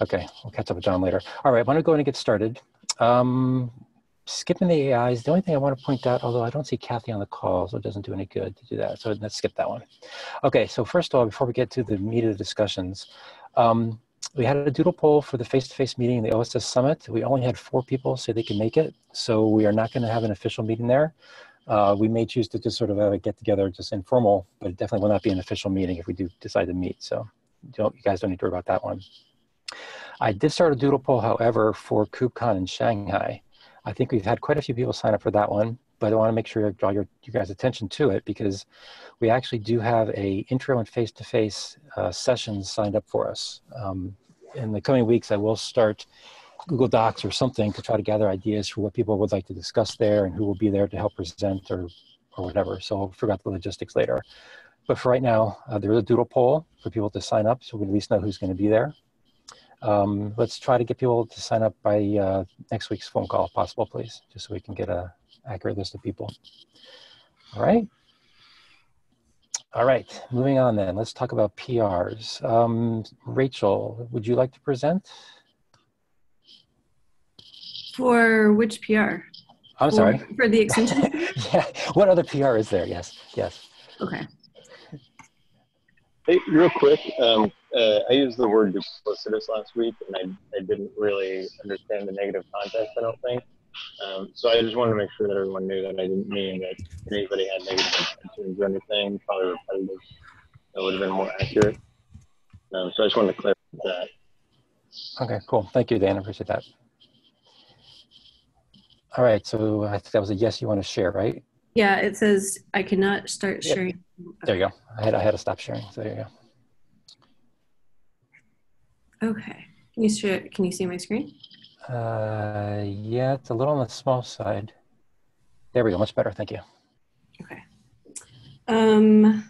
Okay, we'll catch up with John later. All right, I want to go in and get started. Um, skipping the AIs, the only thing I want to point out, although I don't see Kathy on the call, so it doesn't do any good to do that. So let's skip that one. Okay, so first of all, before we get to the meat of the discussions, um, we had a doodle poll for the face-to-face -face meeting in the OSS Summit. We only had four people say they can make it, so we are not going to have an official meeting there. Uh, we may choose to just sort of have a get together, just informal, but it definitely will not be an official meeting if we do decide to meet. So don't you guys don't need to worry about that one. I did start a doodle poll, however, for KubeCon in Shanghai. I think we've had quite a few people sign up for that one, but I want to make sure I draw your, you guys' attention to it because we actually do have a intro and face-to-face -face, uh, sessions signed up for us. Um, in the coming weeks, I will start Google Docs or something to try to gather ideas for what people would like to discuss there and who will be there to help present or, or whatever. So I'll figure out the logistics later. But for right now, uh, there is a doodle poll for people to sign up so we at least know who's going to be there. Um, let's try to get people to sign up by uh, next week's phone call if possible, please, just so we can get a accurate list of people. All right. All right, moving on then. Let's talk about PRs. Um, Rachel, would you like to present? For which PR? I'm for, sorry. For the extension? yeah. What other PR is there? Yes. Yes. Okay. Hey, real quick, um, uh, I used the word duplicitous last week, and I, I didn't really understand the negative context. I don't think. Um, so I just wanted to make sure that everyone knew that I didn't mean that anybody had negative intentions or anything. Probably repetitive. That would have been more accurate. Um, so I just wanted to clarify that. Okay, cool. Thank you, Dan. I appreciate that. All right, so I think that was a yes you want to share, right? Yeah, it says I cannot start sharing. There you go. I had I had to stop sharing. So there you go. Okay. Can you share, can you see my screen? Uh, yeah, it's a little on the small side. There we go. Much better. Thank you. Okay. Um,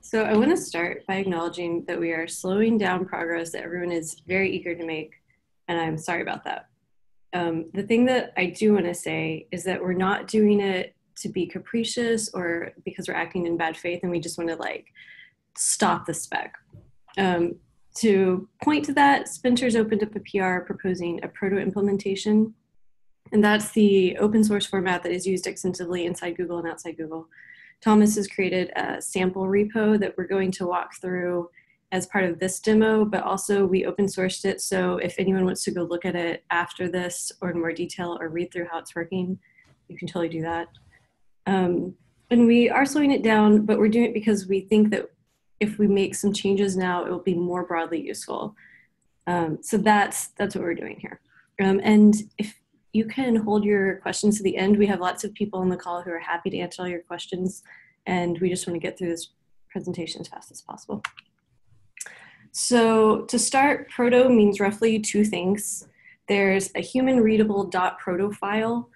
so I want to start by acknowledging that we are slowing down progress that everyone is very eager to make, and I'm sorry about that um, the thing that I do want to say is that we're not doing it to be capricious or because we're acting in bad faith and we just want to like stop the spec. Um, to point to that, Spencer's opened up a PR proposing a proto implementation. And that's the open source format that is used extensively inside Google and outside Google. Thomas has created a sample repo that we're going to walk through as part of this demo, but also we open sourced it. So if anyone wants to go look at it after this or in more detail or read through how it's working, you can totally do that. Um, and we are slowing it down, but we're doing it because we think that if we make some changes now, it will be more broadly useful. Um, so that's, that's what we're doing here. Um, and if you can hold your questions to the end, we have lots of people on the call who are happy to answer all your questions. And we just want to get through this presentation as fast as possible. So to start, proto means roughly two things. There's a human readable .proto file.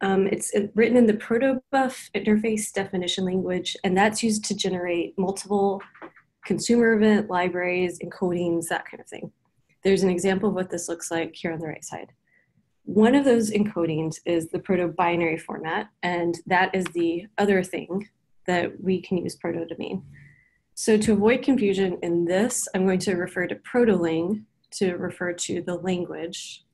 Um, it's written in the protobuf interface definition language, and that's used to generate multiple consumer event libraries, encodings, that kind of thing. There's an example of what this looks like here on the right side. One of those encodings is the proto-binary format, and that is the other thing that we can use proto to mean. So to avoid confusion in this, I'm going to refer to protoling to refer to the language.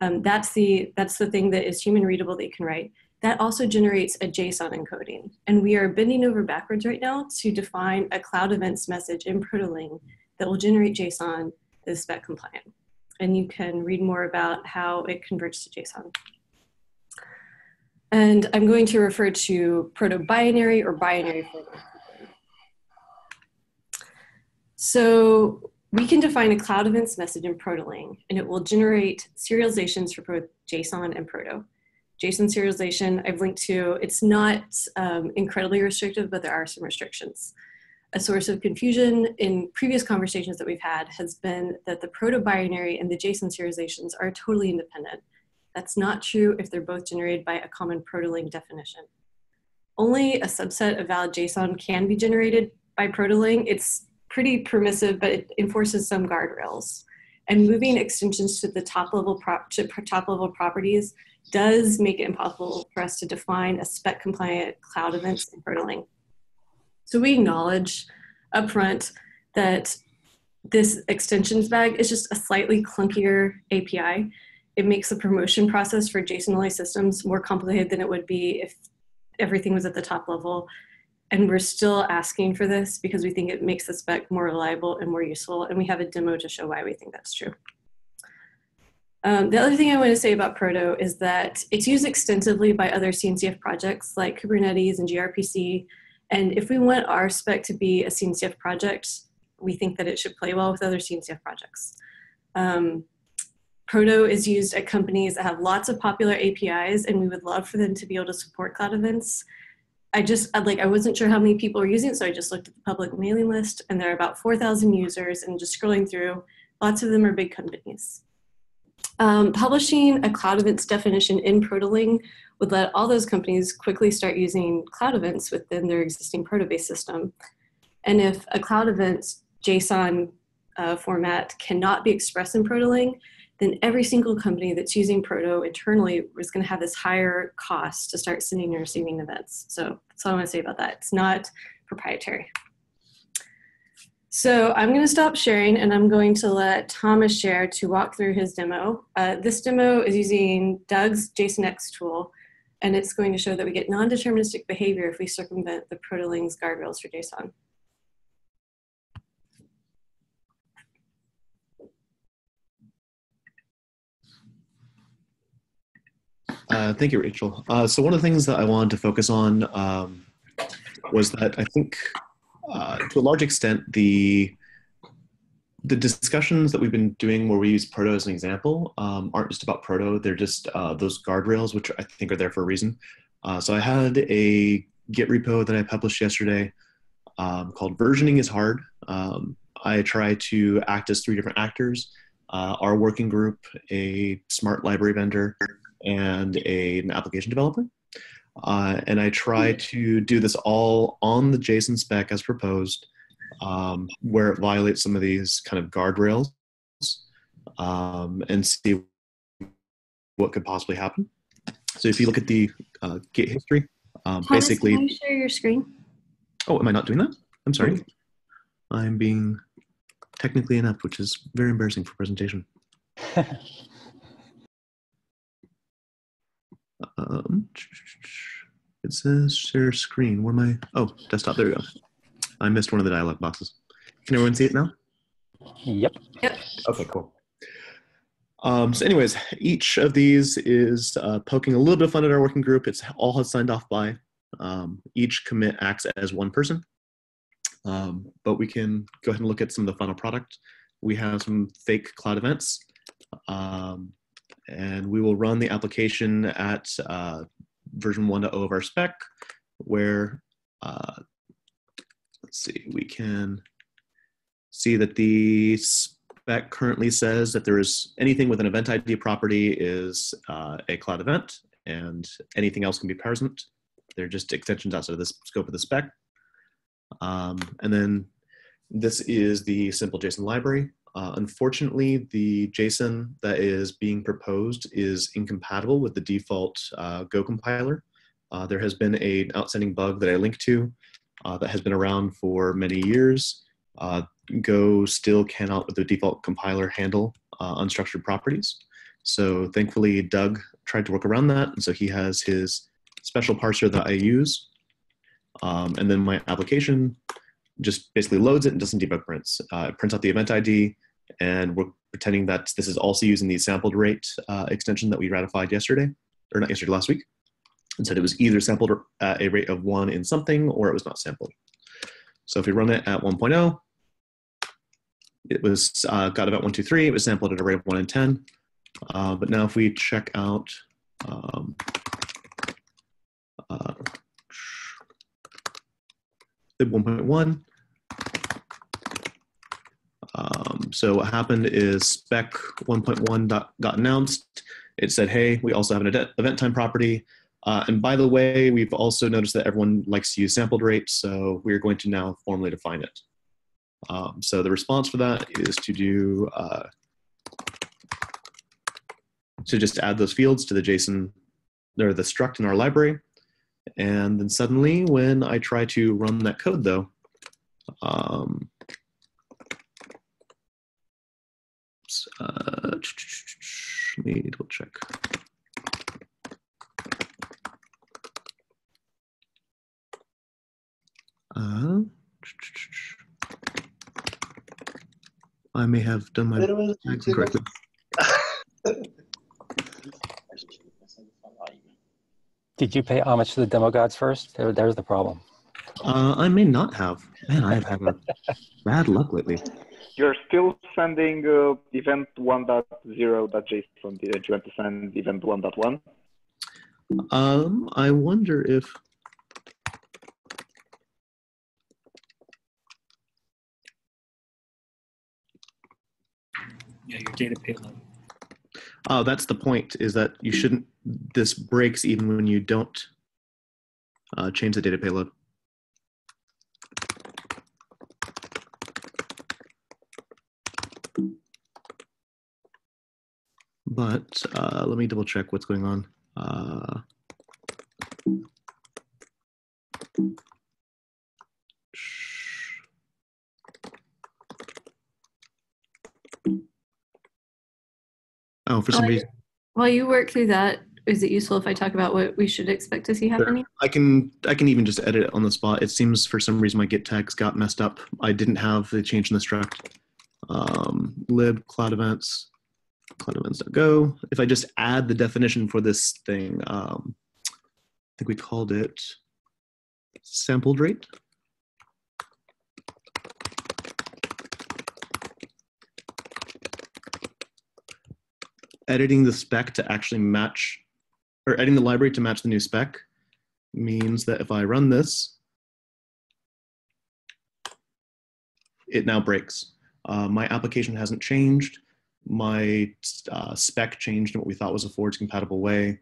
Um, that's, the, that's the thing that is human readable that you can write. That also generates a JSON encoding. And we are bending over backwards right now to define a cloud events message in protoling that will generate JSON that is spec compliant. And you can read more about how it converts to JSON. And I'm going to refer to proto-binary or binary. So we can define a cloud events message in Protoling, and it will generate serializations for both JSON and Proto. JSON serialization I've linked to, it's not um, incredibly restrictive, but there are some restrictions. A source of confusion in previous conversations that we've had has been that the proto-binary and the JSON serializations are totally independent. That's not true if they're both generated by a common protoling definition. Only a subset of valid JSON can be generated by protoling. It's pretty permissive, but it enforces some guardrails. And moving extensions to the top level top level properties does make it impossible for us to define a spec compliant cloud events in Protoling. So we acknowledge upfront that this extensions bag is just a slightly clunkier API. It makes the promotion process for JSON only systems more complicated than it would be if everything was at the top level. And we're still asking for this because we think it makes the spec more reliable and more useful. And we have a demo to show why we think that's true. Um, the other thing I want to say about Proto is that it's used extensively by other CNCF projects like Kubernetes and gRPC. And if we want our spec to be a CNCF project, we think that it should play well with other CNCF projects. Um, Proto is used at companies that have lots of popular APIs, and we would love for them to be able to support cloud events. I just like I wasn't sure how many people were using it, so I just looked at the public mailing list, and there are about 4,000 users. And just scrolling through, lots of them are big companies. Um, publishing a cloud events definition in Protoling would let all those companies quickly start using cloud events within their existing Proto-based system. And if a cloud events JSON uh, format cannot be expressed in Protoling, then every single company that's using Proto internally is going to have this higher cost to start sending and receiving events. So that's all I want to say about that. It's not proprietary. So I'm going to stop sharing and I'm going to let Thomas share to walk through his demo. Uh, this demo is using Doug's JSONX tool and it's going to show that we get non-deterministic behavior if we circumvent the Protoling's guardrails for JSON. Uh, thank you, Rachel. Uh, so one of the things that I wanted to focus on um, was that I think, uh, to a large extent, the the discussions that we've been doing where we use Proto as an example um, aren't just about Proto. They're just uh, those guardrails, which I think are there for a reason. Uh, so I had a Git repo that I published yesterday um, called "Versioning is Hard." Um, I try to act as three different actors: uh, our working group, a smart library vendor, and a, an application developer. Uh, and I try to do this all on the JSON spec as proposed, um, where it violates some of these kind of guardrails, um, and see what could possibly happen. So if you look at the uh, Git history, um, Thomas, basically. Can you share your screen? Oh, am I not doing that? I'm sorry. I'm being technically inept, which is very embarrassing for presentation. Um, it says share screen. Where am I? Oh, desktop. There we go. I missed one of the dialog boxes. Can everyone see it now? Yep. Yep. Okay, cool. Um, so, anyways, each of these is uh, poking a little bit of fun at our working group. It's all has signed off by. Um, each commit acts as one person. Um, but we can go ahead and look at some of the final product. We have some fake cloud events. Um, and we will run the application at uh, version 1.0 of our spec, where, uh, let's see, we can see that the spec currently says that there is anything with an event ID property is uh, a cloud event, and anything else can be present. They're just extensions outside of the scope of the spec. Um, and then this is the simple JSON library. Uh, unfortunately, the JSON that is being proposed is incompatible with the default uh, Go compiler. Uh, there has been an outstanding bug that I linked to uh, that has been around for many years. Uh, Go still cannot, with the default compiler, handle uh, unstructured properties. So thankfully, Doug tried to work around that, and so he has his special parser that I use. Um, and then my application just basically loads it and does some debug prints. Uh, it prints out the event ID, and we're pretending that this is also using the sampled rate uh, extension that we ratified yesterday, or not yesterday, last week, and said it was either sampled at a rate of one in something or it was not sampled. So if we run it at 1.0, it was uh, got about 123, it was sampled at a rate of 1 in 10. Uh, but now if we check out um, uh, 1.1, um, so what happened is spec 1.1 got, got announced. It said, hey, we also have an event time property. Uh, and by the way, we've also noticed that everyone likes to use sampled rates, so we're going to now formally define it. Um, so the response for that is to do, uh, to just add those fields to the JSON, or the struct in our library. And then suddenly when I try to run that code though, um, Uh, let me double check. Uh, I may have done my tags incorrectly. Did you pay homage to the demo gods first? There, there's the problem. Uh, I may not have. Man, I have had bad luck lately. You're still sending uh, event 1.0.json. Did you want to send event 1.1? Um, I wonder if Yeah, your data payload. Oh, that's the point. Is that you shouldn't. This breaks even when you don't uh, change the data payload. But uh, let me double check what's going on. Uh, oh, for some While you- reason. While you work through that, is it useful if I talk about what we should expect to see happening? I can I can even just edit it on the spot. It seems for some reason my git tags got messed up. I didn't have the change in the struct. Um, lib cloud events, cloud events.go. If I just add the definition for this thing, um, I think we called it sampled rate. Editing the spec to actually match or editing the library to match the new spec means that if I run this, it now breaks. Uh, my application hasn't changed. My uh, spec changed in what we thought was a forwards compatible way.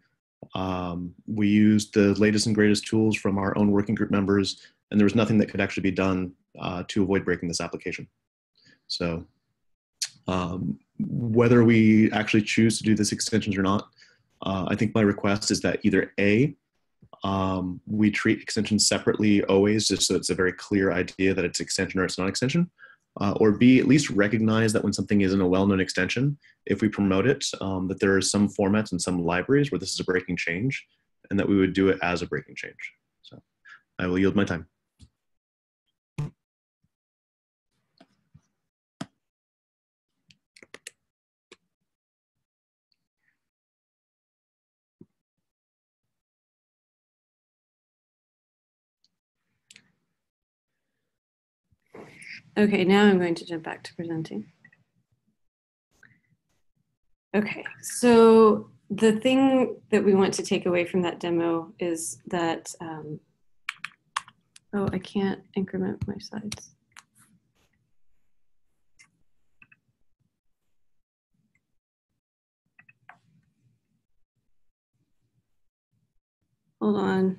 Um, we used the latest and greatest tools from our own working group members, and there was nothing that could actually be done uh, to avoid breaking this application. So um, whether we actually choose to do this extensions or not, uh, I think my request is that either A, um, we treat extensions separately always, just so it's a very clear idea that it's extension or it's not extension. Uh, or B, at least recognize that when something isn't a well-known extension, if we promote it, um, that there are some formats and some libraries where this is a breaking change, and that we would do it as a breaking change. So I will yield my time. Okay, now I'm going to jump back to presenting. Okay, so the thing that we want to take away from that demo is that, um, oh, I can't increment my slides. Hold on.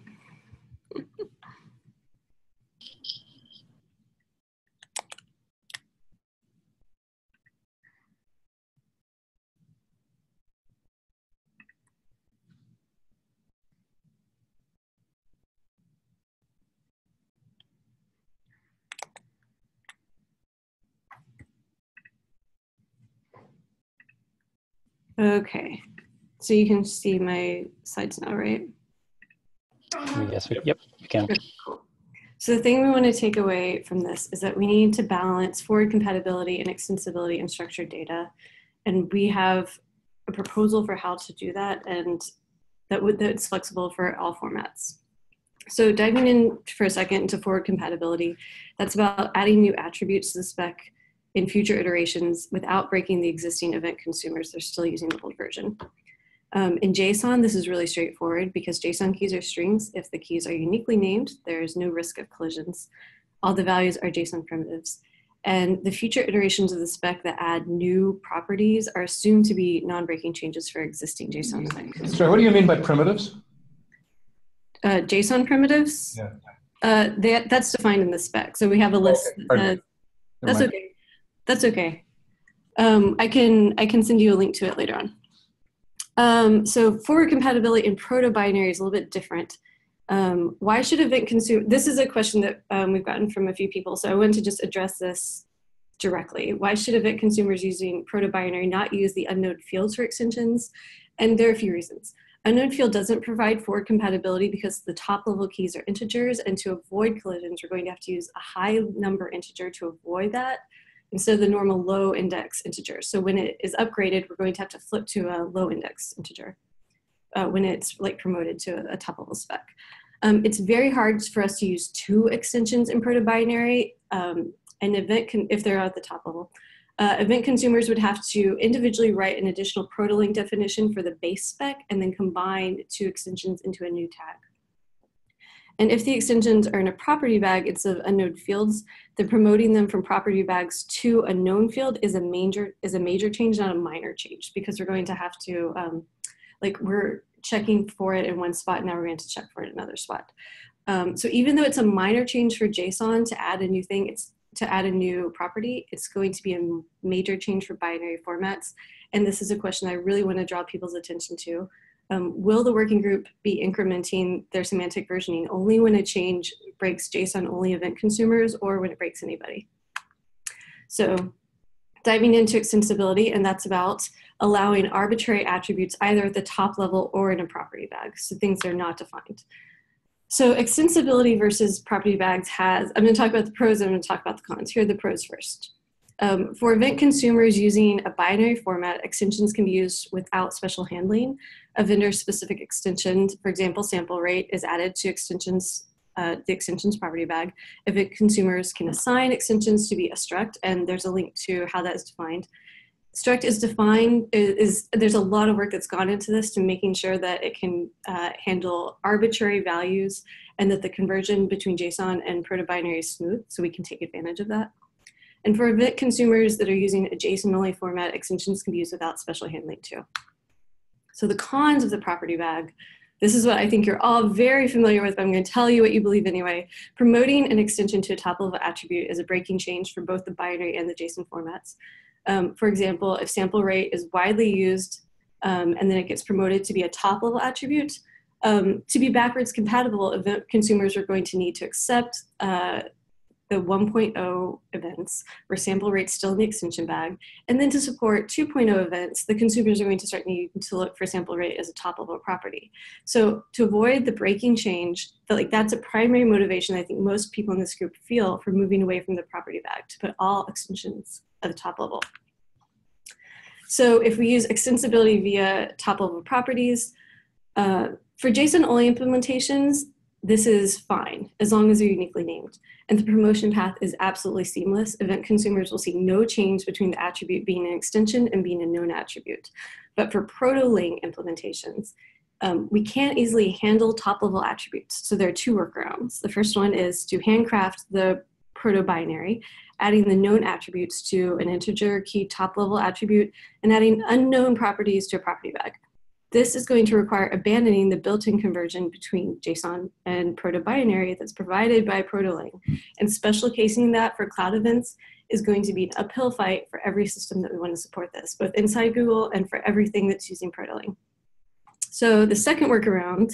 Okay, so you can see my slides now, right? Mm-hmm. Yes, we, yep, you can. Cool. So the thing we want to take away from this is that we need to balance forward compatibility and extensibility in structured data. And we have a proposal for how to do that and that would, that's flexible for all formats. So diving in for a second into forward compatibility, that's about adding new attributes to the spec in future iterations without breaking the existing event consumers. They're still using the old version. Um, in JSON, this is really straightforward because JSON keys are strings. If the keys are uniquely named, there's no risk of collisions. All the values are JSON primitives. And the future iterations of the spec that add new properties are assumed to be non-breaking changes for existing JSON event. Sorry, what do you mean by primitives? Uh, JSON primitives, Yeah. uh, that, that's defined in the spec. So we have a list Okay, that pardon says, me. that's okay. That's okay. Um, I can I can send you a link to it later on. Um, so forward compatibility in proto binary is a little bit different. Um, why should event consume? This is a question that um, we've gotten from a few people, so I want to just address this directly? Why should event consumers using proto-binary not use the unknown fields for extensions? And there are a few reasons. Unknown field doesn't provide forward compatibility because the top level keys are integers and to avoid collisions, we're going to have to use a high number integer to avoid that instead of the normal low index integer. So when it is upgraded, we're going to have to flip to a low index integer uh, when it's like promoted to a, a top level spec. Um, it's very hard for us to use two extensions in proto-binary. Um, an event can, if they're at the top level. Uh, event consumers would have to individually write an additional proto-ling definition for the base spec and then combine two extensions into a new tag. And if the extensions are in a property bag, it's of unknown fields, then promoting them from property bags to a known field is a major is a major change, not a minor change, because we're going to have to um, like we're checking for it in one spot, now we're going to check for it in another spot. Um, so even though it's a minor change for JSON to add a new thing, it's to add a new property, it's going to be a major change for binary formats. And this is a question I really want to draw people's attention to. Um, will the working group be incrementing their semantic versioning only when a change breaks JSON only event consumers or when it breaks anybody? So diving into extensibility, and that's about allowing arbitrary attributes either at the top level or in a property bag, so things are not defined. So extensibility versus property bags has, I'm gonna talk about the pros and I'm gonna talk about the cons. Here are the pros first. Um, for event consumers using a binary format, extensions can be used without special handling. A vendor-specific extension, for example, sample rate, is added to extensions, uh, the extensions property bag. Event consumers can assign extensions to be a struct, and there's a link to how that is defined struct is defined is, is, there's a lot of work that's gone into this to making sure that it can uh, handle arbitrary values and that the conversion between json and proto-binary is smooth so we can take advantage of that and for event consumers that are using a json only format extensions can be used without special handling too so the cons of the property bag this is what I think you're all very familiar with, but I'm going to tell you what you believe anyway. Promoting an extension to a top level attribute is a breaking change for both the binary and the JSON formats. Um, for example, if sample rate is widely used um, and then it gets promoted to be a top level attribute, um, to be backwards compatible, event consumers are going to need to accept uh, the 1.0 events where sample rate's still in the extension bag. And then to support 2.0 events, the consumers are going to start needing to look for sample rate as a top level property. So to avoid the breaking change, that like that's a primary motivation I think most people in this group feel for moving away from the property bag to put all extensions at the top level. So if we use extensibility via top level properties, uh, for JSON only implementations, this is fine as long as they're uniquely named. And the promotion path is absolutely seamless. Event consumers will see no change between the attribute being an extension and being a known attribute. But for proto-ling implementations, um, we can't easily handle top level attributes. So there are two workarounds. The first one is to handcraft the proto-binary adding the known attributes to an integer key top level attribute, and adding unknown properties to a property bag. This is going to require abandoning the built-in conversion between JSON and proto-binary that's provided by Protoling. And special casing that for cloud events is going to be an uphill fight for every system that we want to support this, both inside Google and for everything that's using Protoling. So the second workaround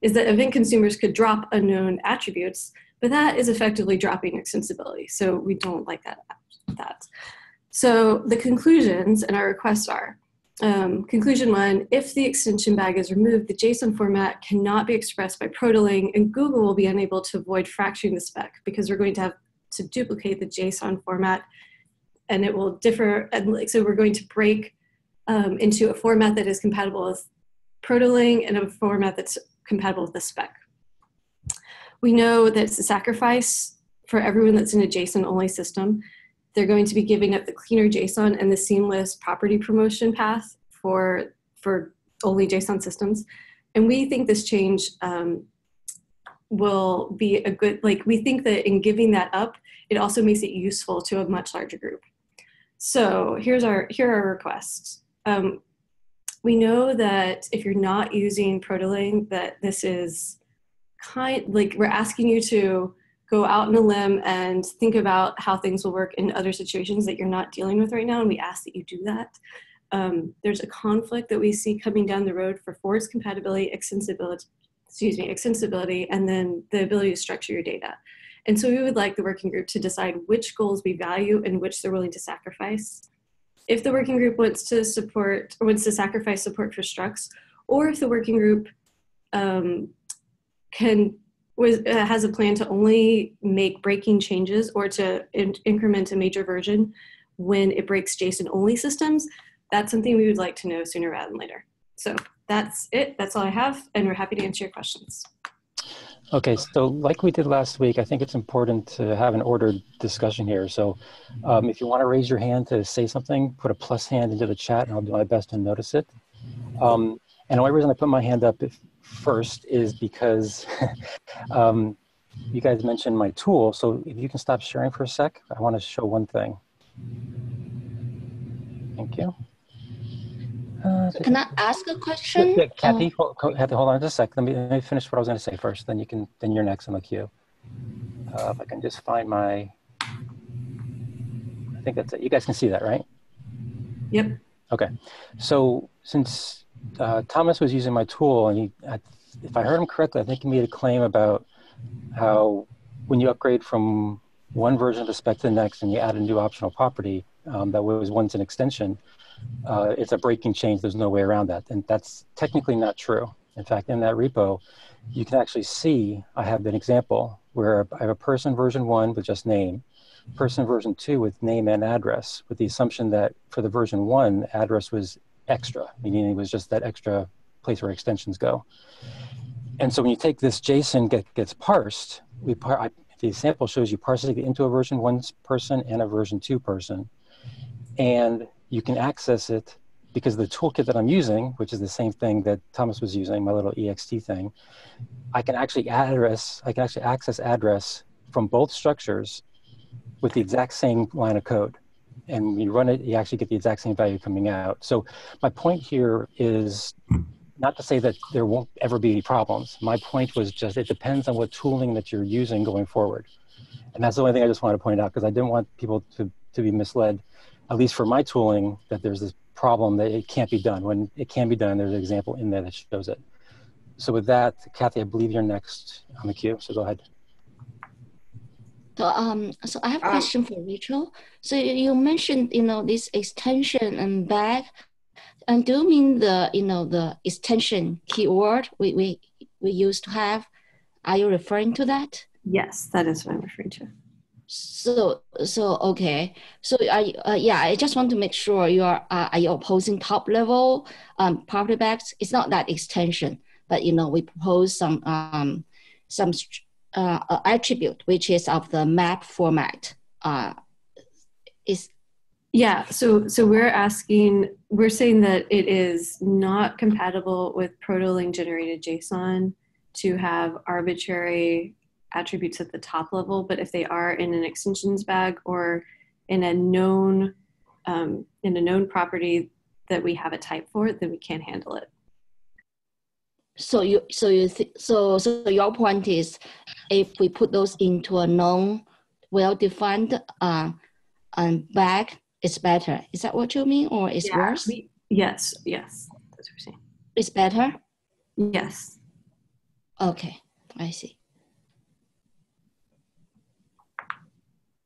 is that event consumers could drop unknown attributes but that is effectively dropping extensibility. So we don't like that. that. So the conclusions and our requests are, um, conclusion one, if the extension bag is removed, the JSON format cannot be expressed by Protoling and Google will be unable to avoid fracturing the spec because we're going to have to duplicate the JSON format and it will differ. And so we're going to break um, into a format that is compatible with Protoling and a format that's compatible with the spec. We know that it's a sacrifice for everyone that's in a JSON only system. They're going to be giving up the cleaner JSON and the seamless property promotion path for, for only JSON systems. And we think this change um, will be a good, like we think that in giving that up, it also makes it useful to a much larger group. So here's our, here are our requests. Um, we know that if you're not using Protoling, that this is kind like we're asking you to go out on a limb and think about how things will work in other situations that you're not dealing with right now and we ask that you do that um, there's a conflict that we see coming down the road for force compatibility extensibility excuse me extensibility and then the ability to structure your data And so we would like the working group to decide which goals we value and which they're willing to sacrifice. If the working group wants to support or wants to sacrifice support for structs, or if the working group um, can was uh, has a plan to only make breaking changes or to in- increment a major version when it breaks JSON only systems, that's something we would like to know sooner rather than later. So that's it. That's all I have, and we're happy to answer your questions. Okay, so like we did last week, I think it's important to have an ordered discussion here. So um, if you want to raise your hand to say something, put a plus hand into the chat and I'll do my best to notice it. Um, and the only reason I put my hand up if, first is because um, you guys mentioned my tool. So if you can stop sharing for a sec, I want to show one thing. Thank you. Uh, Can I ask a question? Yeah, Kathy, hold, Kathy, hold on just a sec. Let me, let me finish what I was going to say first. Then you can. Then you're next in the queue. Uh, if I can just find my. I think that's it. You guys can see that, right? Yep. Okay. So since uh, Thomas was using my tool, and he, I, if I heard him correctly, I think he made a claim about how when you upgrade from one version of the spec to the next, and you add a new optional property um, that was once an extension uh, it's a breaking change. There's no way around that. And that's technically not true. In fact, in that repo, you can actually see I have an example where I have a person version one with just name, person version two with name and address, with the assumption that for the version one, address was extra, meaning it was just that extra place where extensions go. And so when you take this JSON get, gets parsed, we par I, the sample shows you parsing it into a version one person and a version two person. And you can access it because the toolkit that I'm using, which is the same thing that Thomas was using, my little ext thing, I can actually address, I can actually access address from both structures with the exact same line of code. And you run it, you actually get the exact same value coming out. So my point here is not to say that there won't ever be any problems. My point was just it depends on what tooling that you're using going forward. And that's the only thing I just wanted to point out because I didn't want people to, to be misled at least for my tooling, that there's this problem that it can't be done. When it can be done, there's an example in there that shows it. So with that, Kathy, I believe you're next on the queue, so go ahead. So, um, so I have a um, question for Rachel. So you mentioned, you know, this extension and bag, and do you mean the, you know, the extension keyword we, we, we used to have? Are you referring to that? Yes, that is what I'm referring to. So so okay. So I uh, yeah, I just want to make sure you are uh, are you opposing top level um, property bags? It's not that extension, but you know we propose some um, some uh, attribute which is of the map format. Uh, is yeah. So so we're asking we're saying that it is not compatible with protoling generated JSON to have arbitrary attributes at the top level, but if they are in an extensions bag or in a known um, in a known property that we have a type for, then we can handle it. So you so you th- so so your point is, if we put those into a known, well-defined uh, um, bag, it's better. Is that what you mean, or is yeah, worse? We, yes, yes, that's what we're saying. It's better. Yes. Okay, I see.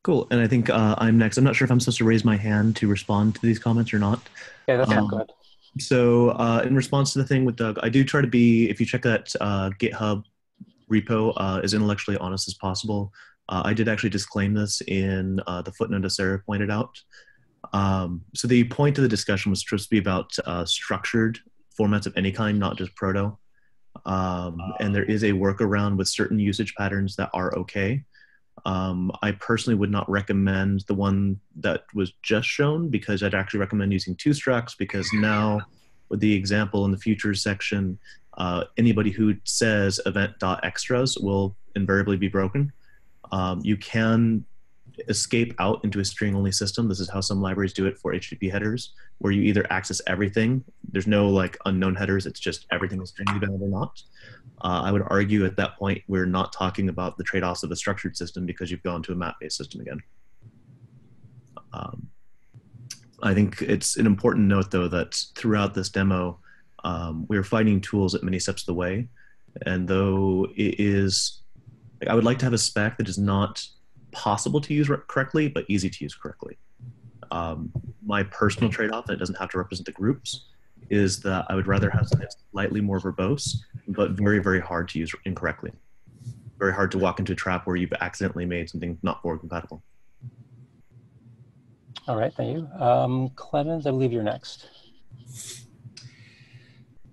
Cool. And I think uh, I'm next. I'm not sure if I'm supposed to raise my hand to respond to these comments or not. Yeah, that's um, good. So, uh, in response to the thing with Doug, I do try to be, if you check that uh, GitHub repo, uh, as intellectually honest as possible. Uh, I did actually disclaim this in uh, the footnote as Sarah pointed out. Um, so, the point of the discussion was supposed to be about structured formats of any kind, not just proto. Um, and there is a workaround with certain usage patterns that are okay. Um, I personally would not recommend the one that was just shown because I'd actually recommend using two structs because now with the example in the futures section, uh, anybody who says event.extras will invariably be broken. Um, you can escape out into a string only system. This is how some libraries do it for HTTP headers, where you either access everything. There's no like unknown headers. It's just everything is stringly bound or not. Uh, I would argue at that point we're not talking about the trade-offs of a structured system because you've gone to a map-based system again. Um, I think it's an important note though that throughout this demo, um, we're finding tools at many steps of the way. And though it is I would like to have a spec that is not possible to use correctly, but easy to use correctly. Um, my personal trade-off that doesn't have to represent the groups is that I would rather have something slightly more verbose, but very, very hard to use incorrectly. Very hard to walk into a trap where you've accidentally made something not forward compatible. All right, thank you. Um, Clemens, I believe you're next.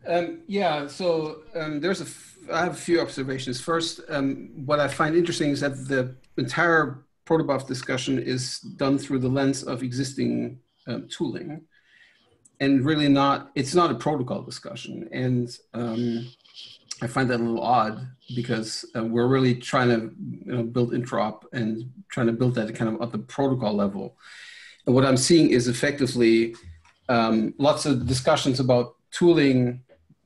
Um, yeah, so um, there's a f- I have a few observations. First, um, what I find interesting is that the entire protobuf discussion is done through the lens of existing um, tooling, and really not. It's not a protocol discussion, and um, I find that a little odd because uh, we're really trying to you know, build interop and trying to build that kind of at the protocol level. And what I'm seeing is effectively um, lots of discussions about tooling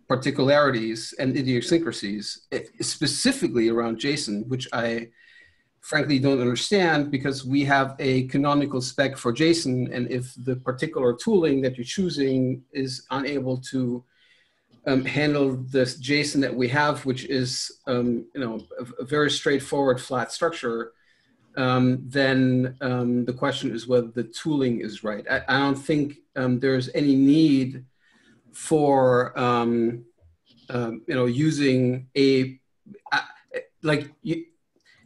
particularities and idiosyncrasies, eh, specifically around JSON, which I frankly don't understand because we have a canonical spec for JSON, and if the particular tooling that you're choosing is unable to um, handle this JSON that we have, which is um, you know a, a, very straightforward flat structure, um, then um, the question is whether the tooling is right. I, I don't think um, there's any need for um, you know using a like you,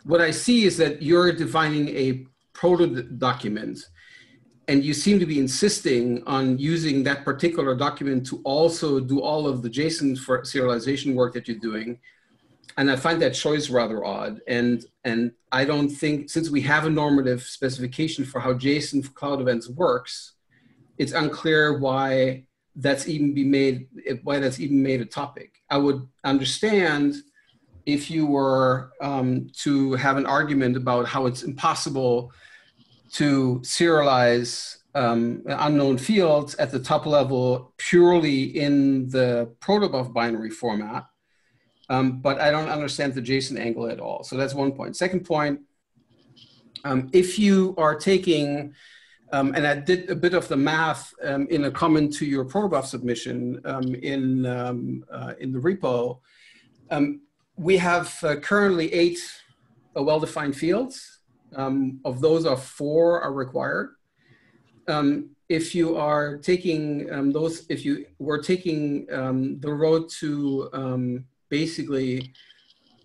what I see is that you're defining a proto document and you seem to be insisting on using that particular document to also do all of the JSON for serialization work that you're doing. And I find that choice rather odd. And, and I don't think, since we have a normative specification for how JSON for cloud events works, it's unclear why that's even be made why that's even made a topic. I would understand if you were um, to have an argument about how it's impossible to serialize um, unknown fields at the top level purely in the protobuf binary format. Um, but I don't understand the JSON angle at all. So that's one point. Second point, um, if you are taking um, and I did a bit of the math um, in a comment to your protobuf submission um, in, um, uh, in the repo. Um, we have uh, currently eight uh, well-defined fields. Um, of those, are four are required. if you are taking those, if you were taking the road to basically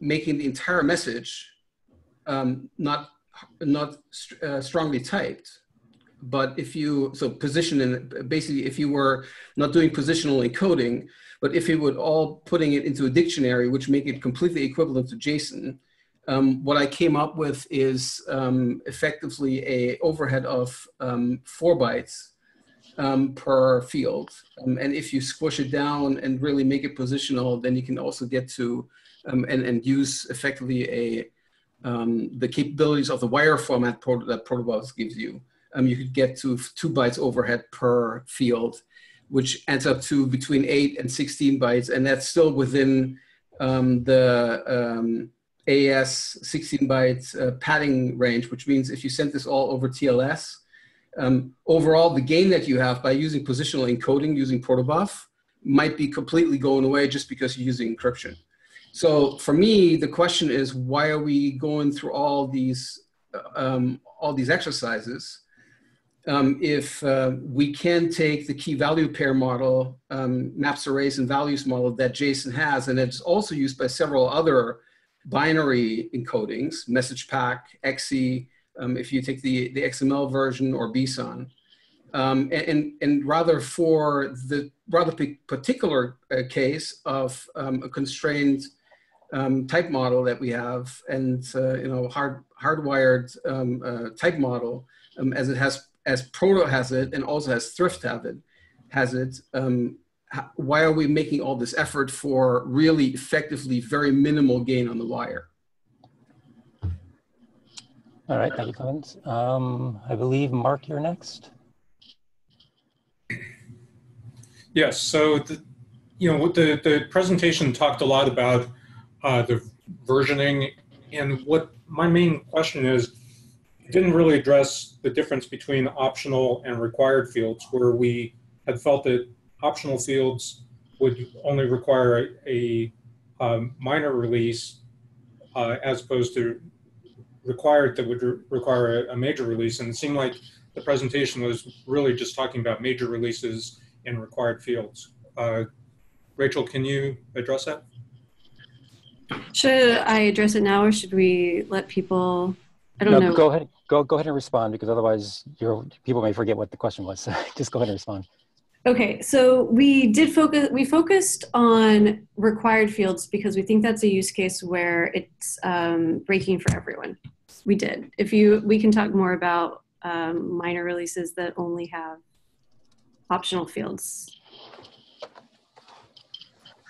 making the entire message not not uh, strongly typed, but if you so position and basically if you were not doing positional encoding but if you would all putting it into a dictionary which make it completely equivalent to json um, what i came up with is um, effectively a overhead of um, four bytes um, per field. Um, and if you squish it down and really make it positional then you can also get to um, and, and use effectively a the capabilities of the wire format that protobuf gives you um, you could get to two bytes overhead per field, which adds up to between eight and 16 bytes. And that's still within um, the um, AES 16 bytes uh, padding range, which means if you send this all over TLS, um, overall the gain that you have by using positional encoding using protobuf might be completely going away just because you're using encryption. So for me, the question is, why are we going through all these uh, um, all these exercises um, if uh, we can take the key value pair model, um, maps arrays and values model that JSON has, and it's also used by several other binary encodings, MessagePack, XE, um, if you take the, the XML version or BSON. Um, and, and rather for the rather particular uh, case of um, a constrained um, type model that we have and uh, you know hard hardwired uh, type model as it has as Proto has it and also as Thrift have it, has it, um, why are we making all this effort for really effectively very minimal gain on the wire? All right, thank you, Clemens. Um, I believe, Mark, you're next. Yes, so the, you know, the, the presentation talked a lot about uh, the versioning and what my main question is, didn't really address the difference between optional and required fields, where we had felt that optional fields would only require a, a um, minor release uh, as opposed to required that would re- require a, a major release. And it seemed like the presentation was really just talking about major releases in required fields. Uh, Rachel, can you address that? Should I address it now or should we let people? I don't No, know. Go ahead, go, go ahead and respond because otherwise your, people may forget what the question was. So Just go ahead and respond. Okay, so we did focus, we focused on required fields because we think that's a use case where it's um, breaking for everyone. We did. If you, we can talk more about um, minor releases that only have optional fields.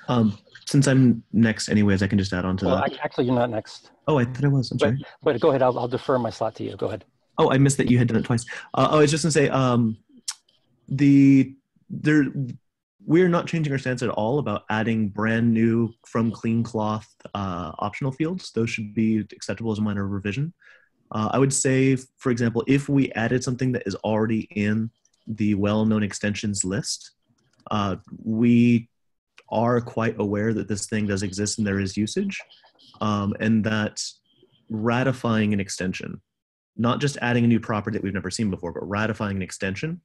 Um, since I'm next, anyways, I can just add on to Well, that. ac- actually, you're not next, Oh, I thought I was. I'm but, sorry. but go ahead. I'll, I'll defer my slot to you. Go ahead. Oh, I missed that you had done it twice. Uh, oh, I was just gonna say, um, the there we're not changing our stance at all about adding brand new from clean cloth uh, optional fields. Those should be acceptable as a minor revision. Uh, I would say, for example, if we added something that is already in the well-known extensions list, uh, we are quite aware that this thing does exist and there is usage, um, and that ratifying an extension not just adding a new property that we've never seen before, but ratifying an extension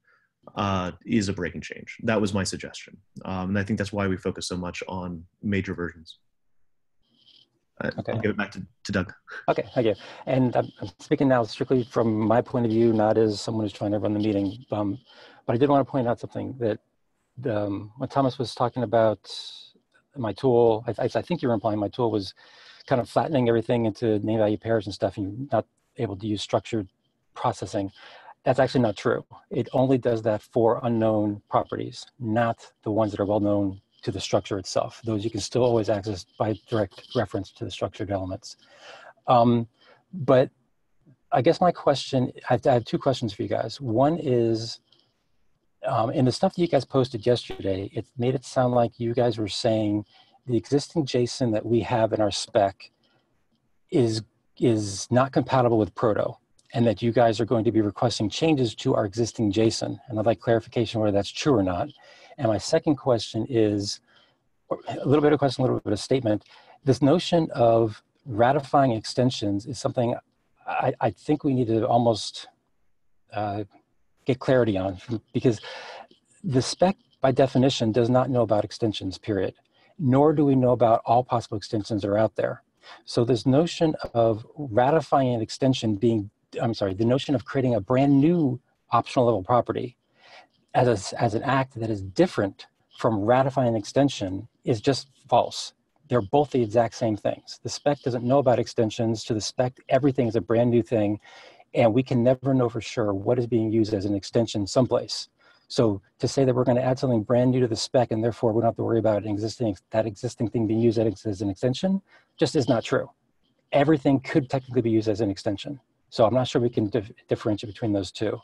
uh, is a breaking change. That was my suggestion. Um, and I think that's why we focus so much on major versions. Uh, Okay. I'll give it back to, to Doug. Okay, thank you. And I'm, I'm speaking now strictly from my point of view, not as someone who's trying to run the meeting. Um, but I did want to point out something that um, when Thomas was talking about my tool, I, I, think you were implying my tool was kind of flattening everything into name value pairs and stuff, and you're not able to use structured processing. That's actually not true. It only does that for unknown properties, not the ones that are well known to the structure itself. Those you can still always access by direct reference to the structured elements. Um, but I guess my question, I have, I have two questions for you guys. One is, um, in the stuff that you guys posted yesterday, it made it sound like you guys were saying the existing JSON that we have in our spec is is not compatible with Proto, and that you guys are going to be requesting changes to our existing JSON. And I'd like clarification whether that's true or not. And my second question is a little bit of question, a little bit of statement. This notion of ratifying extensions is something I, I think we need to almost uh, get clarity on because the spec by definition does not know about extensions, period. Nor do we know about all possible extensions that are out there. So this notion of ratifying an extension being, I'm sorry, the notion of creating a brand new optional level property as, a, as an act that is different from ratifying an extension is just false. They're both the exact same things. The spec doesn't know about extensions. To the spec, everything is a brand new thing, and we can never know for sure what is being used as an extension someplace. So to say that we're going to add something brand new to the spec and therefore we don't have to worry about an existing that existing thing being used as an extension just is not true. Everything could technically be used as an extension. So I'm not sure we can dif differentiate between those two.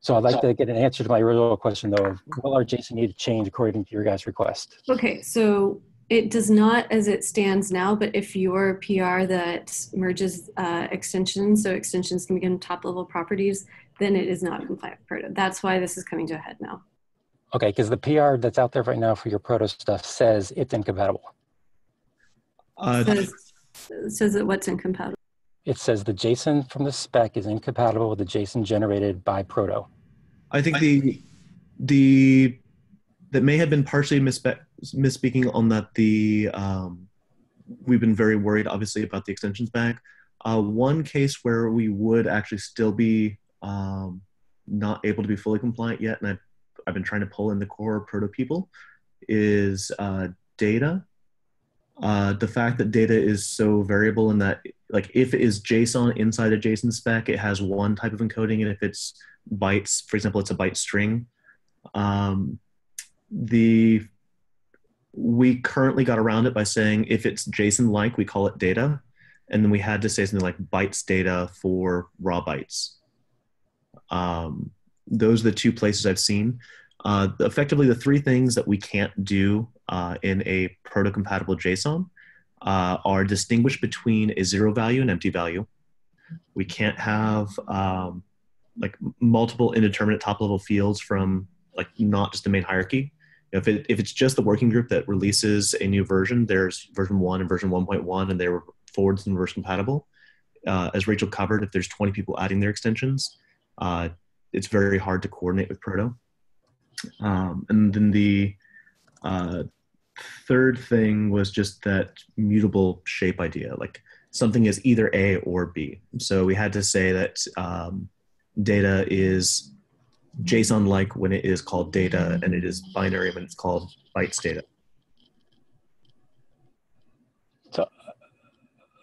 So I'd like to get an answer to my original question though of will our JSON need to change according to your guys' request? Okay, so it does not as it stands now, but if your PR that merges uh, extensions, so extensions can become top level properties, then it is not compliant with Proto. That's why this is coming to a head now. Okay, because the PR that's out there right now for your proto stuff says it's incompatible. Uh, says, says that what's incompatible. It says the JSON from the spec is incompatible with the JSON generated by proto. I think the the that may have been partially misspe- misspeaking on that the um, we've been very worried obviously about the extensions bag. Uh, one case where we would actually still be um, not able to be fully compliant yet, and I've, I've been trying to pull in the core proto people, is uh, data. Uh, the fact that data is so variable in that, like, if it is JSON inside a JSON spec, it has one type of encoding, and if it's bytes, for example, it's a byte string. Um, the we currently got around it by saying if it's JSON-like, we call it data, and then we had to say something like bytes data for raw bytes. Um, those are the two places I've seen. Uh, effectively, the three things that we can't do uh, in a proto-compatible JSON uh, are distinguish between a zero value and empty value. We can't have um, like multiple indeterminate top-level fields from like not just the main hierarchy. If, it, if it's just the working group that releases a new version, there's version one and version 1.1, and they were forwards and reverse compatible. Uh, as Rachel covered, if there's 20 people adding their extensions, uh, it's very hard to coordinate with Proto. Um, and then the uh, third thing was just that mutable shape idea, like something is either A or B. So we had to say that um, data is JSON like when it is called data and it is binary when it's called bytes data. So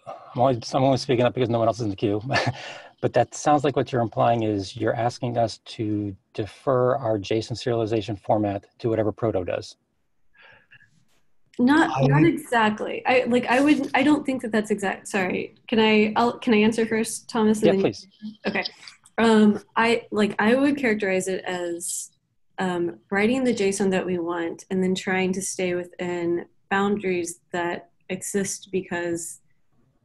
I'm only, I'm only speaking up because no one else is in the queue. but that sounds like what you're implying is you're asking us to defer our JSON serialization format to whatever Proto does. Not I, not exactly. I like I would I don't think that that's exact. Sorry. Can I I'll, can I answer first, Thomas? yeah, please. Okay. Um, I like I would characterize it as um, writing the JSON that we want and then trying to stay within boundaries that exist because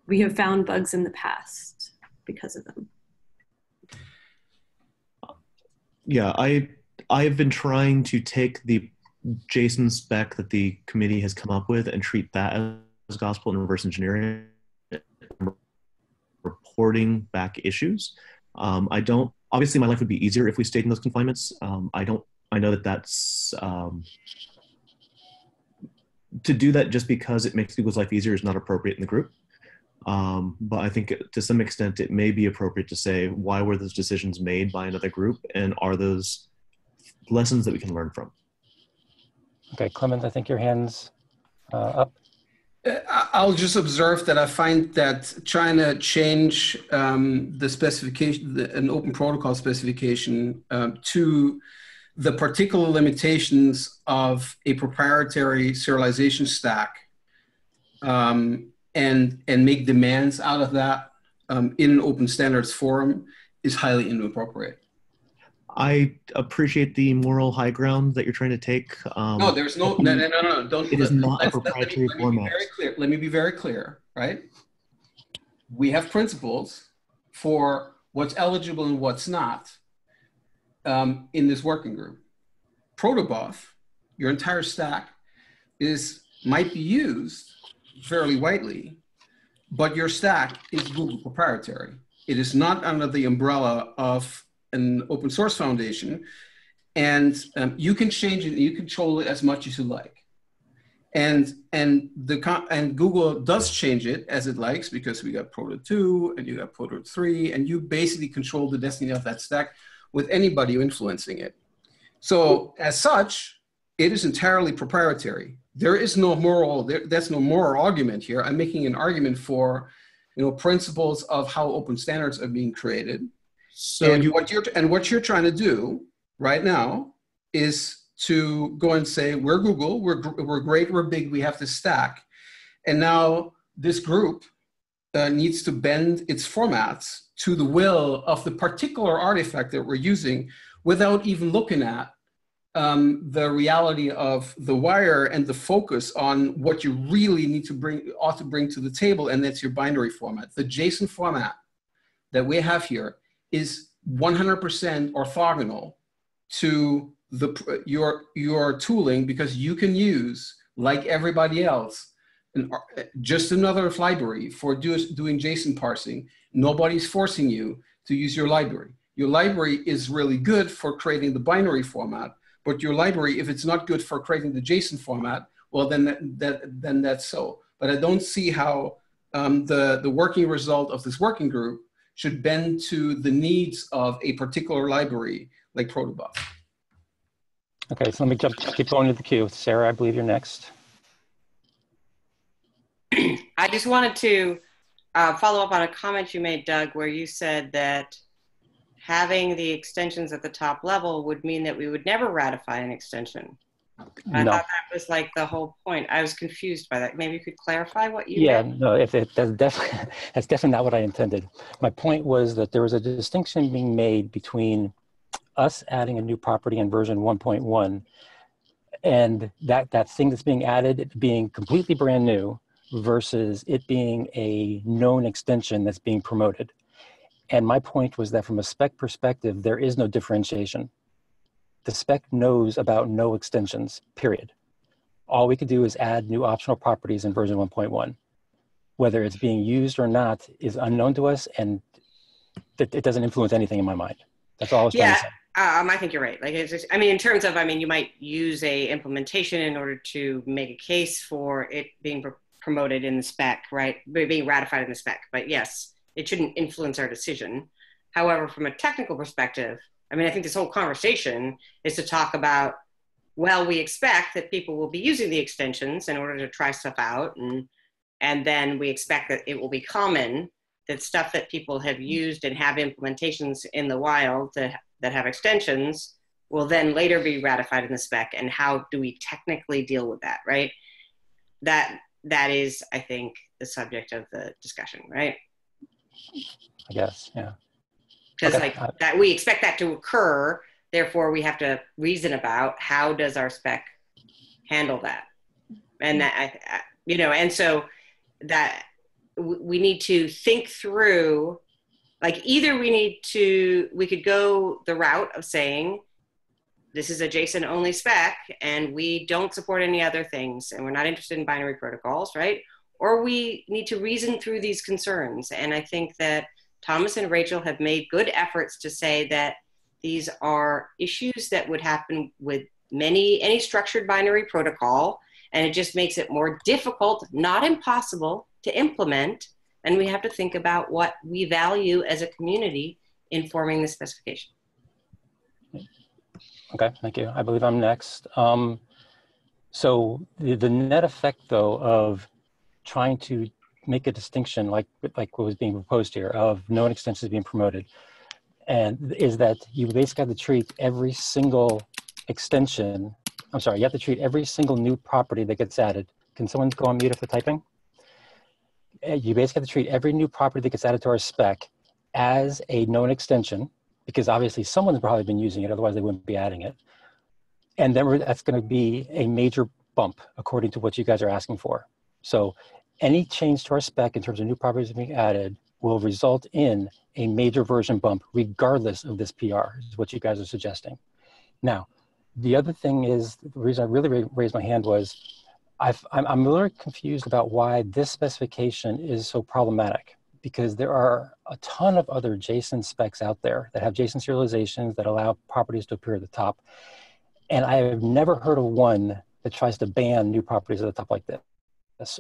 we have found bugs in the past because of them. Yeah, I I've been trying to take the JSON spec that the committee has come up with and treat that as gospel and reverse engineering reporting back issues um, I don't. Obviously, my life would be easier if we stayed in those confinements. Um, I don't. I know that that's um, to do that just because it makes people's life easier is not appropriate in the group. Um, but I think to some extent it may be appropriate to say why were those decisions made by another group and are those lessons that we can learn from. Okay, Clemens, I think your hand's uh, up. I'll just observe that I find that trying to change um, the specification, the, an open protocol specification um, to the particular limitations of a proprietary serialization stack um, and, and make demands out of that um, in an open standards forum is highly inappropriate. I appreciate the moral high ground that you're trying to take. Um, no, there's no, no, no, no, no. Don't. It is not a proprietary let me, format. very clear. Let me be very clear, right? We have principles for what's eligible and what's not um, in this working group. Protobuf, your entire stack, is might be used fairly widely, but your stack is Google proprietary. It is not under the umbrella of an open source foundation, and um, you can change it. You control it as much as you like, and and the and Google does change it as it likes because we got Proto two and you got Proto three, and you basically control the destiny of that stack with anybody influencing it. So as such, it is entirely proprietary. There is no moral. There, that's no moral argument here. I'm making an argument for, you know, principles of how open standards are being created so and you, what you're and what you're trying to do right now is to go and say we're Google, we're we're great, we're big, we have to stack, and now this group uh, needs to bend its formats to the will of the particular artifact that we're using, without even looking at um, the reality of the wire and the focus on what you really need to bring ought to bring to the table, and that's your binary format. The JSON format that we have here is 100% orthogonal to the, your, your tooling because you can use, like everybody else, an, just another library for do, doing JSON parsing. Nobody's forcing you to use your library. Your library is really good for creating the binary format, but your library, if it's not good for creating the JSON format, well, then, that, that then that's so. But I don't see how um, the, the working result of this working group should bend to the needs of a particular library like Protobuf. Okay, so let me jump, keep going to the queue. Sarah, I believe you're next. I just wanted to uh, follow up on a comment you made, Doug, where you said that having the extensions at the top level would mean that we would never ratify an extension. I no. thought that was like the whole point. I was confused by that. Maybe you could clarify what you yeah, meant. no, if it, that's definitely that's definitely not what I intended. My point was that there was a distinction being made between us adding a new property in version 1.1 and that that thing that's being added being completely brand new versus it being a known extension that's being promoted. And my point was that from a spec perspective, there is no differentiation the spec knows about no extensions, period. All we could do is add new optional properties in version 1.1. whether it's being used or not is unknown to us and it, it doesn't influence anything in my mind. That's all I was Yeah. trying to say. Um, I think you're right. Like, it's just, I mean, in terms of, I mean, you might use a implementation in order to make a case for it being pr- promoted in the spec, right? Being ratified in the spec. But yes, it shouldn't influence our decision. However, from a technical perspective, I mean, I think this whole conversation is to talk about, well, we expect that people will be using the extensions in order to try stuff out, and and then we expect that it will be common that stuff that people have used and have implementations in the wild that, that have extensions will then later be ratified in the spec and how do we technically deal with that right that that is i think the subject of the discussion right I guess. Yeah. Because Okay. like that we expect that to occur therefore we have to reason about how does our spec handle that? And that I, I you know and so that w- we need to think through like either we need to we could go the route of saying this is a json only spec and we don't support any other things and we're not interested in binary protocols right? Or we need to reason through these concerns and i think that Thomas and Rachel have made good efforts to say that these are issues that would happen with many any structured binary protocol and it just makes it more difficult not impossible to implement and we have to think about what we value as a community in forming the specification Okay, thank you. I believe I'm next. Um, so the, the net effect, though, of trying to make a distinction, like like what was being proposed here, of known extensions being promoted, and is that you basically have to treat every single extension. I'm sorry, you have to treat every single new property that gets added. Can someone go on mute if they're typing? Uh, You basically have to treat every new property that gets added to our spec as a known extension because obviously someone's probably been using it, otherwise they wouldn't be adding it. And then that's going to be a major bump according to what you guys are asking for. So any change to our spec in terms of new properties being added will result in a major version bump regardless of this PR, is what you guys are suggesting. Now, the other thing is, the reason I really raised my hand was I'm, I'm a little confused about why this specification is so problematic because there are a ton of other JSON specs out there that have JSON serializations that allow properties to appear at the top. And I have never heard of one that tries to ban new properties at the top like this,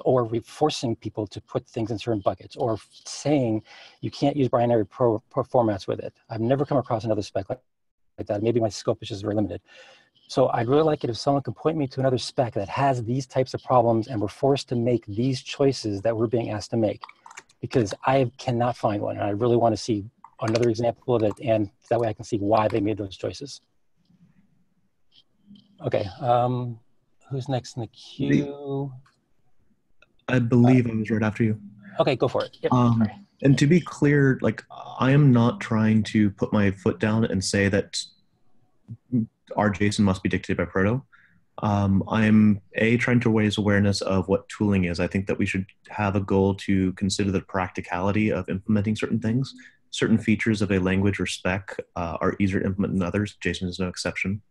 or re- forcing people to put things in certain buckets, or saying you can't use binary pro, pro formats with it. I've never come across another spec like, like that. Maybe my scope is just very limited. So I'd really like it if someone could point me to another spec that has these types of problems and we're forced to make these choices that we're being asked to make because I cannot find one. And I really want to see another example of it. And that way I can see why they made those choices. Okay. Um, who's next in the queue? I believe I was right after you. Okay, go for it. Yep, Um, and to be clear, like I am not trying to put my foot down and say that our JSON must be dictated by Proto. Um, I'm a trying to raise awareness of what tooling is. I think that we should have a goal to consider the practicality of implementing certain things. Certain features of a language or spec uh, are easier to implement than others. JSON is no exception.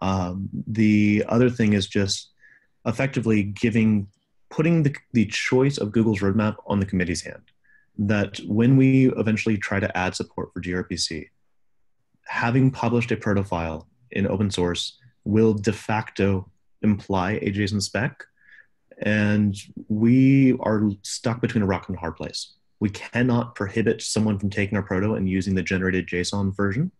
Um, the other thing is just effectively giving, putting the, the choice of Google's roadmap on the committee's hand. That when we eventually try to add support for gRPC, having published a proto file in open source will de facto imply a JSON spec. And we are stuck between a rock and a hard place. We cannot prohibit someone from taking our proto and using the generated JSON version.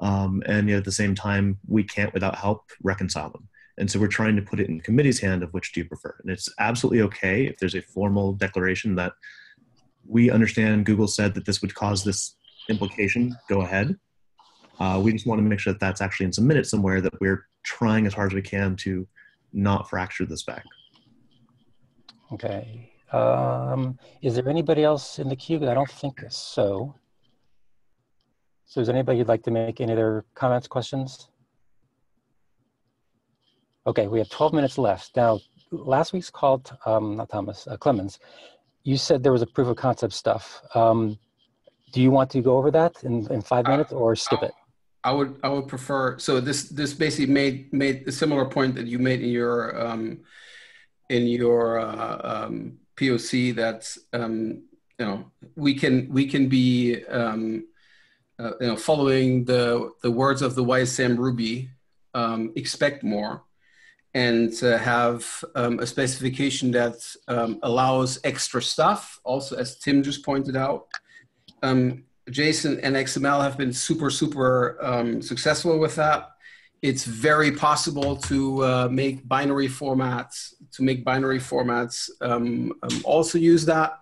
Um, and yet at the same time, we can't, without help, reconcile them. And so we're trying to put it in the committee's hand of which do you prefer. And it's absolutely okay if there's a formal declaration that we understand Google said that this would cause this implication, go ahead. Uh, we just want to make sure that that's actually in submitted somewhere that we're trying as hard as we can to not fracture the spec. Okay. Um, is there anybody else in the queue? I don't think so. So is anybody who'd like to make any other comments, questions? Okay, we have 12 minutes left. Now, last week's call, um, not Thomas, uh, Clemens, you said there was a proof of concept stuff. Um, do you want to go over that in, in five Uh, minutes or skip it? I would I would prefer so this this basically made made a similar point that you made in your um, in your uh, um, POC that um, you know we can we can be um, uh, you know following the the words of the wise Sam Ruby, um, expect more, and uh, have um, a specification that um, allows extra stuff. Also, as Tim just pointed out, um, JSON and XML have been super super um, successful with that. It's very possible to uh, make binary formats to make binary formats um, um, also use that.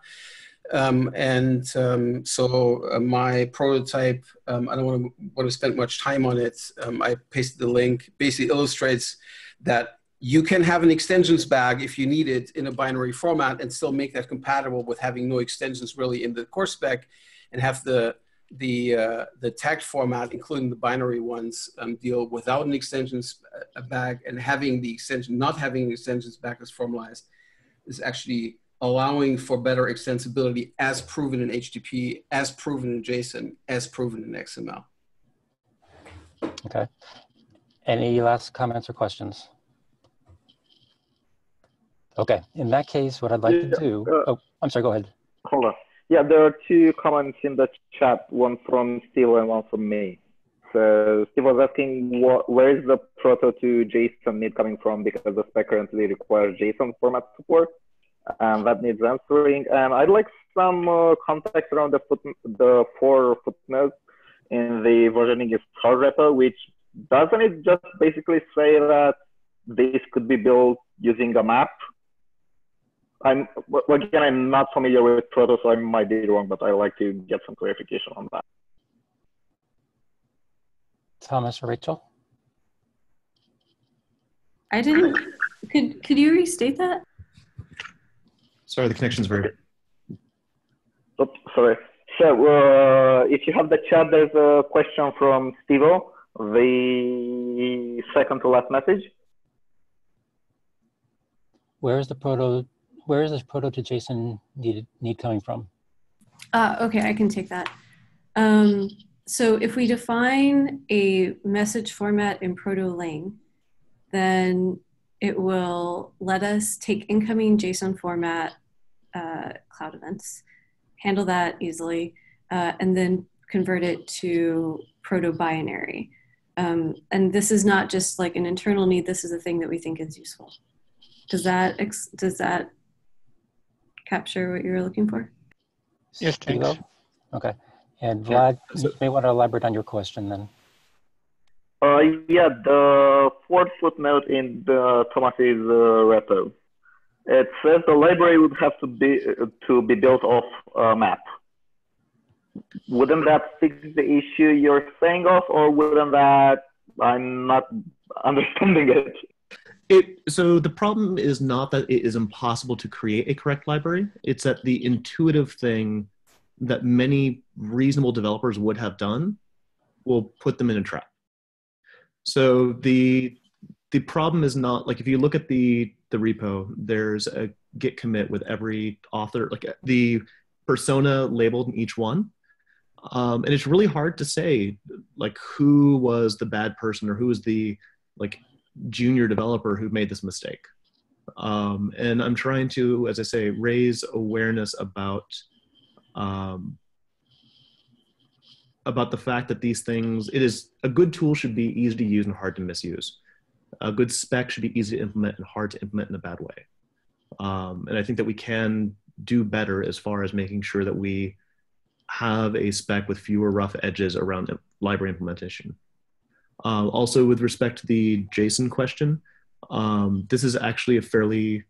And so uh, my prototype, I don't want to want to spend much time on it. I pasted the link. Basically illustrates that you can have an extensions bag if you need it in a binary format and still make that compatible with having no extensions really in the core spec and have the the uh, the tag format, including the binary ones, um, deal without an extensions uh, bag and having the extension, not having an extensions bag as formalized is actually allowing for better extensibility as proven in HTTP, as proven in JSON, as proven in XML. Okay. Any last comments or questions? Okay, in that case, what I'd like Yeah, to do, uh, oh, I'm sorry, go ahead. Hold on. Yeah, there are two comments in the chat, one from Steve and one from me. So Steve was asking what, where is the proto to JSON need coming from because the spec currently requires JSON format support. And that needs answering. And I'd like some uh, context around the, foot, the four footnotes in the versioning is hard repo, which doesn't it just basically say that this could be built using a map I'm well, again, I'm not familiar with Proto, so I might be wrong, but I'd like to get some clarification on that. Thomas or Rachel? I didn't. Could could you restate that? Sorry, the connection's very. Oops, sorry. So uh, if you have the chat, there's a question from Stevo, the second to last message. Where is the proto, where is this proto to JSON need, need coming from? Uh, okay, I can take that. Um, so if we define a message format in Proto-Lang, then it will let us take incoming JSON format uh, cloud events, handle that easily, uh, and then convert it to proto-binary. Um, and this is not just like an internal need, this is a thing that we think is useful. Does that, does that capture what you were looking for? Yes, thanks. Steve-O? Okay, and Vlad, so- you may want to elaborate on your question then. Uh, yeah, the fourth footnote in the Thomas's uh, repo. It says the library would have to be to be built off a map. Wouldn't that fix the issue you're saying of, or wouldn't that? I'm not understanding it. It so the problem is not that it is impossible to create a correct library. It's that the intuitive thing that many reasonable developers would have done will put them in a trap. So the the problem is not like if you look at the the repo, there's a git commit with every author, like the persona labeled in each one. Um, and it's really hard to say like who was the bad person or who was the like junior developer who made this mistake. Um, and I'm trying to, as I say, raise awareness about um, about the fact that these things, it is a good tool should be easy to use and hard to misuse. A good spec should be easy to implement and hard to implement in a bad way. Um, and I think that we can do better as far as making sure that we have a spec with fewer rough edges around library implementation. Uh, also, with respect to the JSON question, um, this is actually a fairly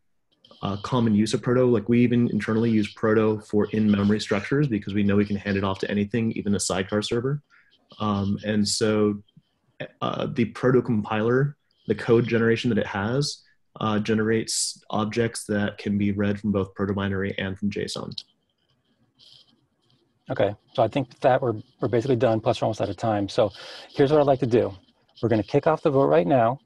uh, common use of Proto. Like we even internally use Proto for in-memory structures because we know we can hand it off to anything, even a sidecar server. Um, and so uh, the Proto compiler, the code generation that it has, uh, generates objects that can be read from both proto-binary and from JSON. Okay, so I think that we're, we're basically done, plus we're almost out of time. So here's what I'd like to do. We're gonna kick off the vote right now.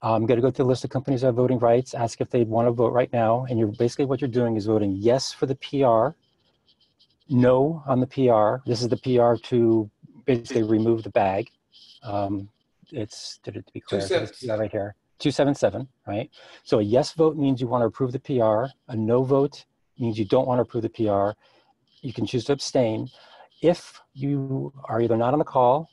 I'm gonna go through the list of companies that have voting rights, ask if they wanna vote right now, and you're basically what you're doing is voting yes for the PR, no on the PR. This is the PR to basically remove the bag. Um, it's, did it to be clear, it's right here, 277, right? So a yes vote means you wanna approve the PR, a no vote means you don't want to approve the PR. You can choose to abstain. If you are either not on the call,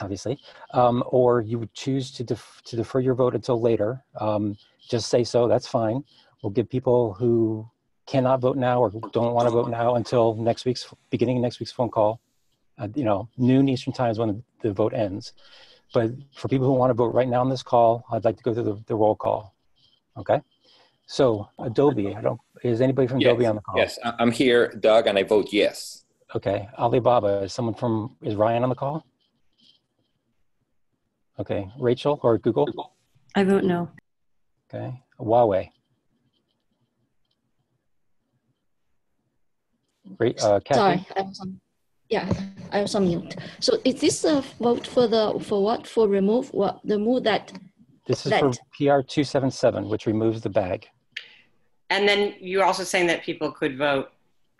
obviously, um, or you would choose to, def- to defer your vote until later, um, just say so, that's fine. We'll give people who cannot vote now or don't want to vote now until next week's, beginning of next week's phone call. Uh, you know, noon Eastern time is when the vote ends. But for people who want to vote right now on this call, I'd like to go through the, the roll call. Okay? So Adobe, I don't, is anybody from Adobe on the call? Yes, I- I'm here, Doug, and I vote yes. Okay, Alibaba, is someone from, is Ryan on the call? Okay, Rachel or Google? I vote no. Okay, Huawei. Ra- uh, Kathy? Sorry, I was on, yeah, I was on mute. So is this a vote for the, for what? For remove, what, the move that, This is for PR 277, which removes the bag. And then you're also saying that people could vote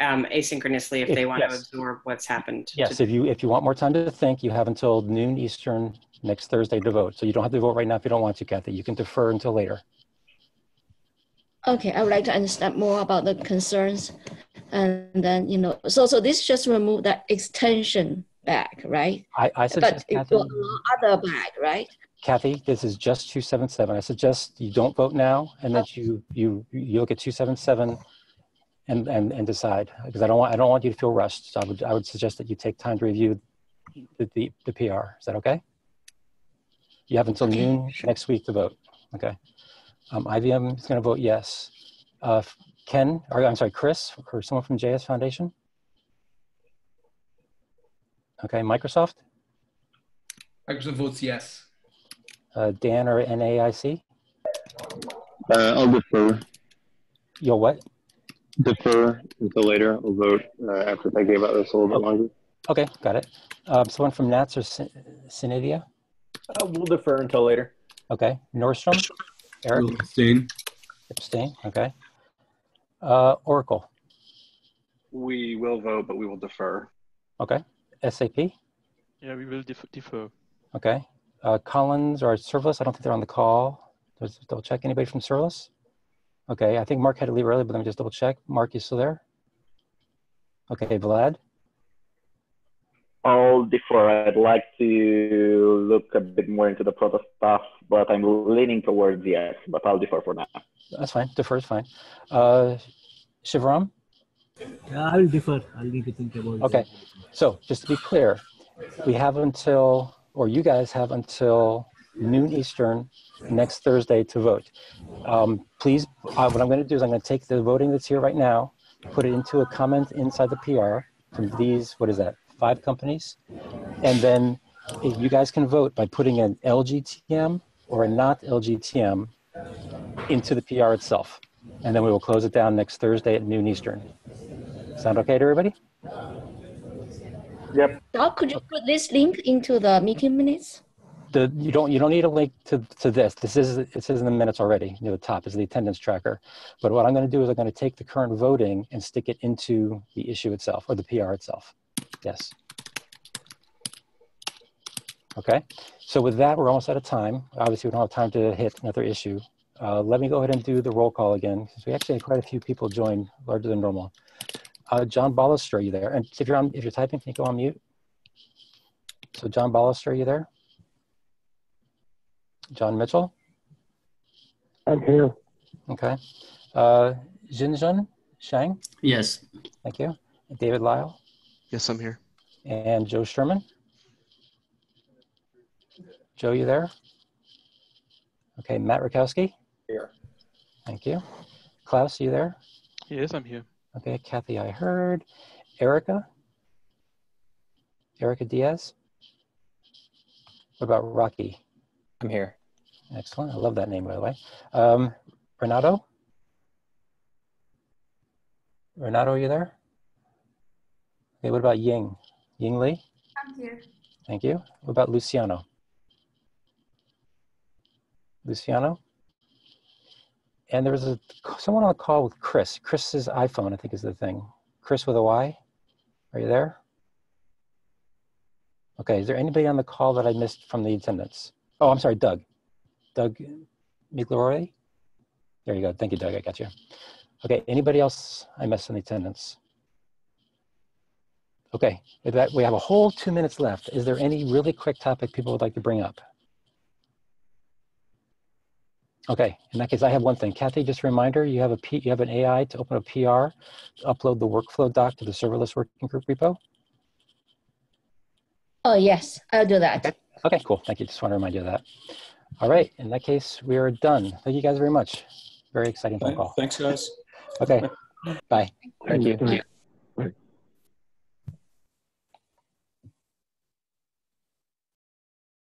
um, asynchronously if If- they want to absorb what's happened. Yes, if you, if you want more time to think, you have until noon Eastern next Thursday to vote. So you don't have to vote right now if you don't want to, Kathy. You can defer until later. okay, I would like to understand more about the concerns. And then, you know, so, so this just remove that extension back, right? I, I suggest But suggest, it Kathy, will allow other back, right? Kathy, this is just 277. I suggest you don't vote now and that you, you, you look at 277 and, and, and decide. Because I don't want, I don't want you to feel rushed. So I would, I would suggest that you take time to review the, the, the PR. Is that okay? You have until Okay, noon next week to vote. Okay. Um, IBM is going to vote yes. Uh, Ken, or I'm sorry, Chris, or someone from JS Foundation? Okay, Microsoft, Microsoft votes yes. Uh, Dan or NAIC? Uh, I'll defer, You'll what? defer until later. I'll vote uh, after thinking about this a little bit longer. Okay, got it. Um, someone from Nats or Syn- Synadia? Uh, we'll defer until later. Okay. Nordstrom? Eric? Will abstain. Abstain? Okay. Uh, Oracle? We will vote, but we will defer. Okay. SAP? Yeah, we will def- defer. Okay. Uh, Collins or Serverless? I don't think they're on the call. Let's double check. Anybody from Serverless? Okay. I think Mark had to leave early, but let me just double check. Mark, you still there? Okay. Vlad? I'll defer. I'd like to look a bit more into the proto stuff, but I'm leaning towards yes, but I'll defer for now. That's fine. Defer is fine. Uh, Shivram? I will defer. I'll need to think about it. Okay. So just to be clear, we have until, or you guys have until noon Eastern next Thursday to vote. Um, please, uh, what I'm going to do is I'm going to take the voting that's here right now, put it into a comment inside the PR from these, what is that, five companies? And then you guys can vote by putting an LGTM or a not LGTM into the PR itself. And then we will close it down next Thursday at noon Eastern. Sound okay to everybody? Yep. Doc, could you put this link into the meeting minutes? the you don't you don't need a link to to this. This is it says in the minutes already near the top is the attendance tracker. But what I'm going to do is I'm going to take the current voting and stick it into the issue itself or the PR itself. Yes. Okay. So with that, we're almost out of time. Obviously, we don't have time to hit another issue. Uh, let me go ahead and do the roll call again because we actually had quite a few people join larger than normal. Uh, John Ballister, are you there? And if you're on, if you're typing, can you go on mute? So John Ballister, are you there? John Mitchell? I'm here. Okay. Uh, Jinjun Shang? Yes. Thank you. David Lyle? Yes, I'm here. And Joe Sherman? Joe, you there? Okay, Matt Rutkowski? Here. Thank you. Klaus, you there? Yes, I'm here. Okay, Kathy, I heard. Erica? Erica Diaz? What about Rocky? I'm here. Excellent. I love that name, by the way. Um, Renato? Renato, are you there? Okay, what about Ying? Ying Li? I'm here. Thank you. What about Luciano? Luciano? And there was a, someone on the call with Chris. Chris's iPhone, I think, is the thing. Chris with a Y? Are you there? Okay, is there anybody on the call that I missed from the attendance? Oh, I'm sorry, Doug. Doug Migliori? There you go. Thank you, Doug. I got you. Okay, anybody else I missed in the attendance? Okay, with that, we have a whole two minutes left. Is there any really quick topic people would like to bring up? Okay, in that case, I have one thing. Kathy, just a reminder, you have a P, you have an AI to open a PR, to upload the workflow doc to the serverless working group repo? Oh, yes, I'll do that. Okay, okay cool. Thank you. Just want to remind you of that. All right, in that case, we are done. Thank you guys very much. Very exciting phone call. Thanks, guys. Okay, bye. Thank you.